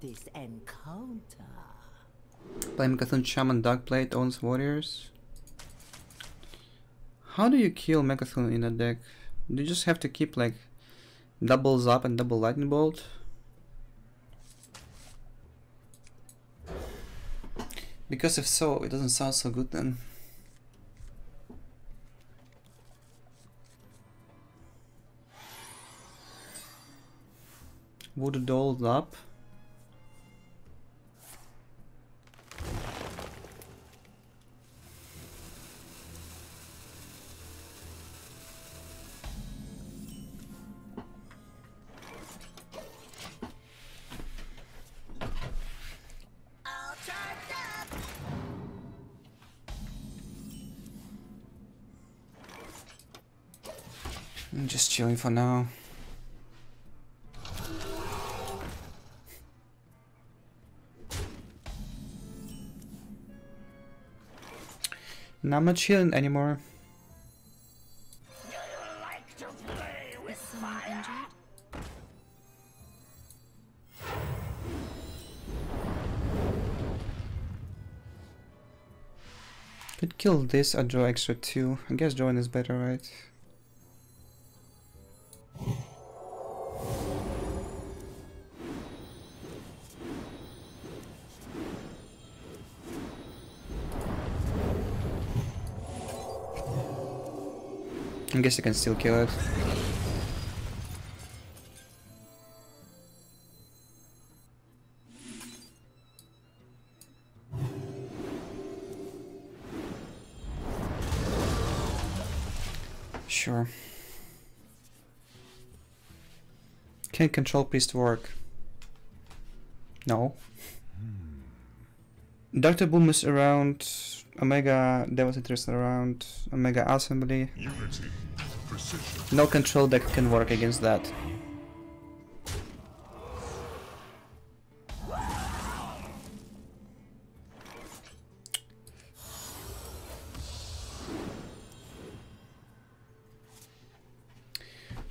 this encounter. Play Mecha'thun Shaman Darkblade owns warriors. How do you kill Mecha'thun in a deck? Do you just have to keep like doubles up and double lightning bolt? Because if so, it doesn't sound so good then. Voodoo dolls up. I'm just chilling for now. Not much chilling anymore. Could kill this or draw extra two. I guess drawing is better, right? I guess I can still kill it. Sure. Can control priest work? No. Hmm. Dr. Boom is around. Omega Devastator is around. Omega Assembly. Unity. No control deck can work against that.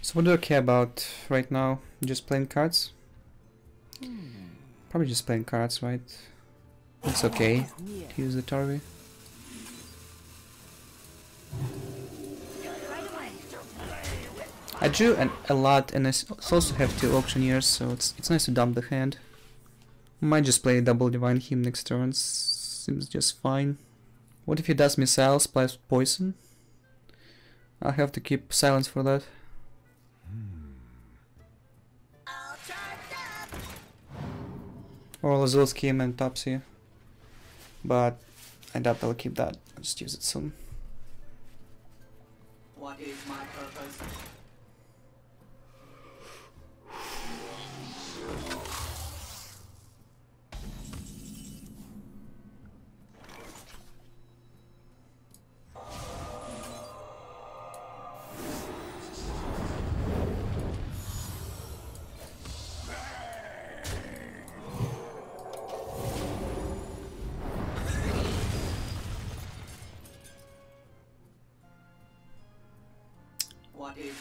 So what do I care about right now? Just playing cards? Hmm. Probably just playing cards, right? It's okay to use the Turvy. I drew an, a lot and I also have two auctioneers, so it's it's nice to dump the hand. Might just play double Divine Hymn next turn. Seems just fine. What if he does missiles plus poison? I'll have to keep silence for that. Or Lazul scheme and Topsy. But I doubt I'll keep that. I'll just use it soon. What is my purpose?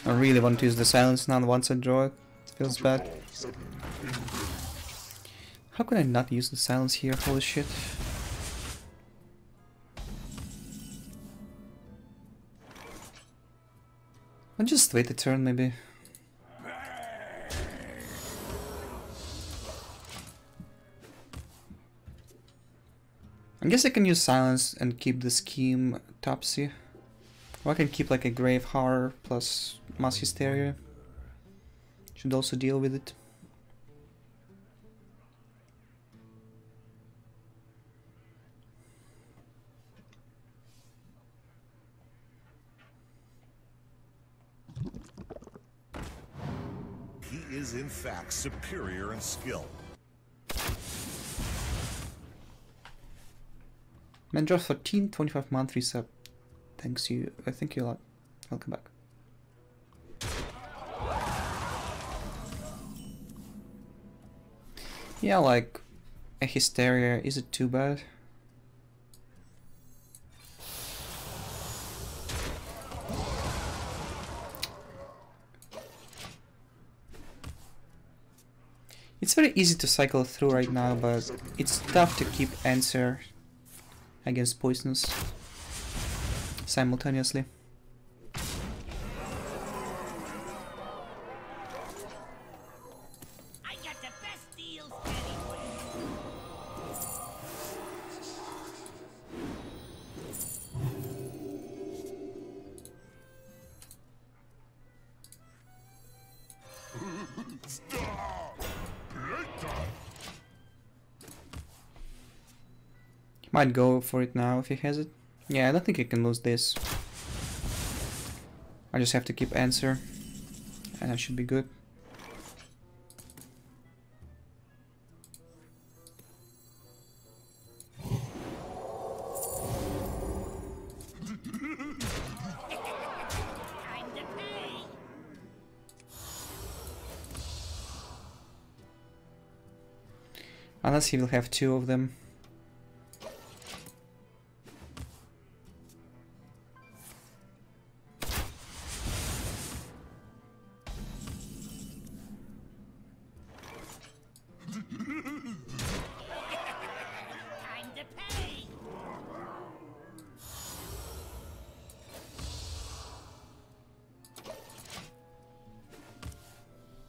I really want to use the silence now once I draw it. It feels bad. How could I not use the silence here? Holy shit. I'll just wait a turn maybe. I guess I can use silence and keep the scheme topsy. Or I can keep like a grave horror plus mass hysteria. Should also deal with it. He is in fact superior in skill. Man draw 14, 25 month reset. Thanks you. I thank you a lot. Welcome back. Yeah, like a hysteria. Is it too bad? It's very easy to cycle through right now, but it's tough to keep answer against poisonous simultaneously. I got the best deals anywhere. He might go for it now if he has it. Yeah, I don't think he can lose this. I just have to keep answer, and I should be good. Unless he will have two of them.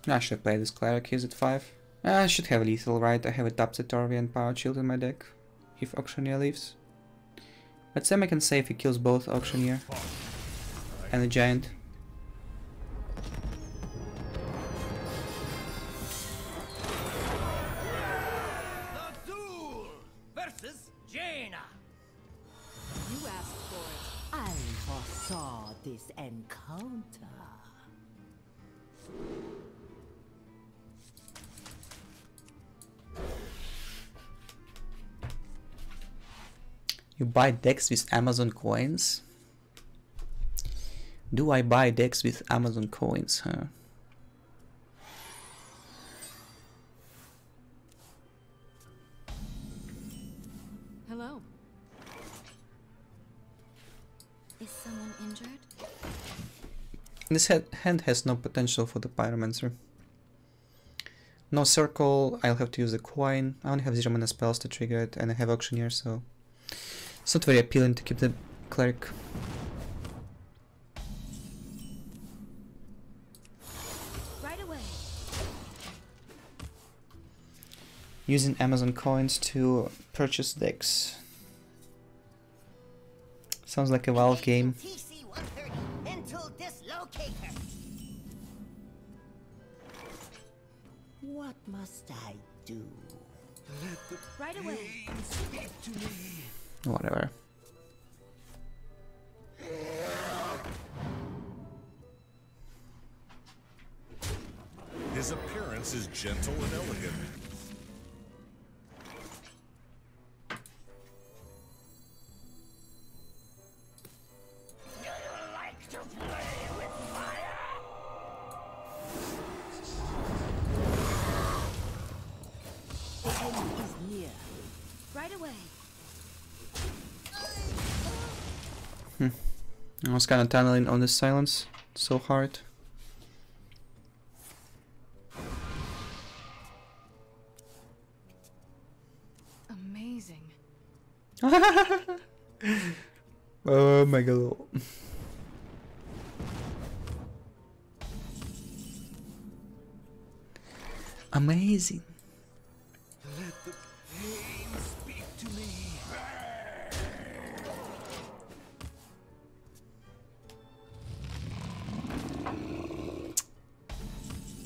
I should play this cleric, he's at 5. I should have lethal, right? I have a Topsy Turvy and Power Shield in my deck, if Auctioneer leaves. But Sam I can if he kills both Auctioneer and the Giant. You asked for it. I foresaw this encounter. You buy decks with Amazon coins? Do I buy decks with Amazon coins, huh? Hello. Is someone injured? This hand has no potential for the Pyromancer. No circle, I'll have to use a coin. I only have zero mana spells to trigger it, and I have Auctioneer, so it's not very appealing to keep the Cleric. Right away. Using Amazon coins to purchase decks. Sounds like a Valve game. TC 130 into dislocator. What must I do? Right away. Whatever. His appearance is gentle and elegant. Do you like to play with fire? The end is near. Right away. Hmm. I was kind of tunneling on this silence so hard. Amazing. Oh my god. Amazing. Ooh, spicy. I got the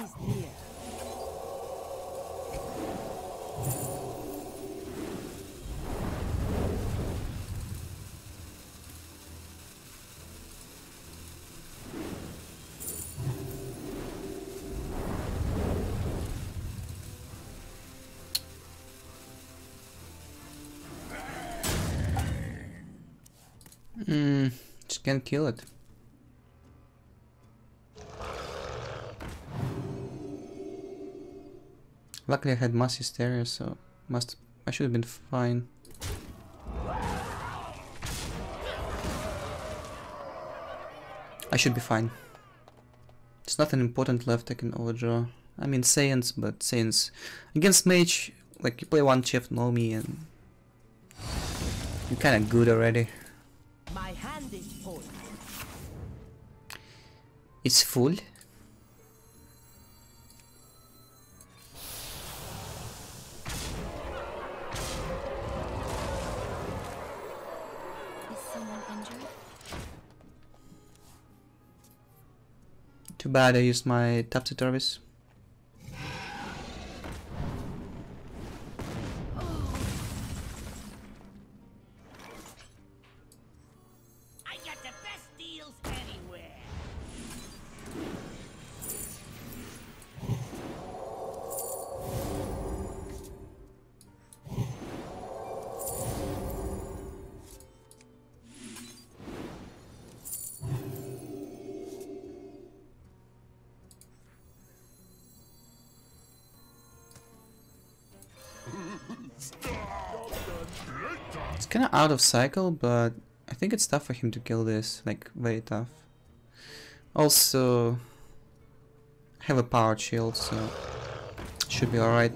is near. Hmm, just can't kill it. Luckily I had mass hysteria, so must I should have been fine. I should be fine. There's nothing important left I can overdraw. I mean Seances, but Seances against mage, like you play one Chef Nomi and you're kinda good already. My hand is full. It's full. Too bad I used my to service. It's kinda out of cycle, but I think it's tough for him to kill this, like very tough. Also, I have a power shield, so should be alright.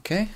Okay,